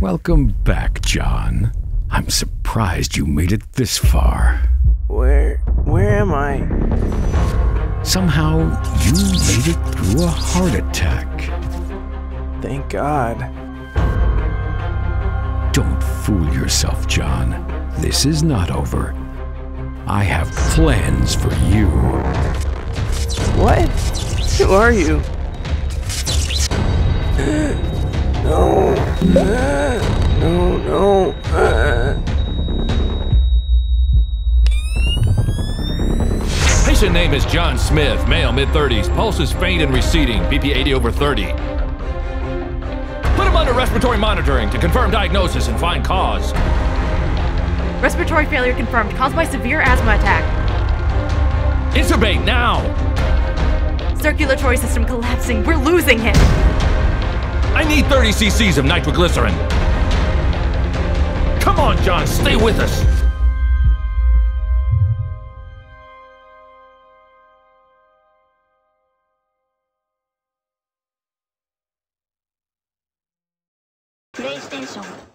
Welcome back, John. I'm surprised you made it this far. Where where am I? Somehow, you made it through a heart attack. Thank God. Don't fool yourself, John. This is not over. I have plans for you. What? Who are you? No. No, no. Patient name is John Smith, male, mid 30s. Pulse is faint and receding, BP 80 over 30. Put him under respiratory monitoring to confirm diagnosis and find cause. Respiratory failure confirmed, caused by severe asthma attack. Intubate now! Circulatory system collapsing. We're losing him. I need 30 cc's of nitroglycerin. Come on, John, stay with us. PlayStation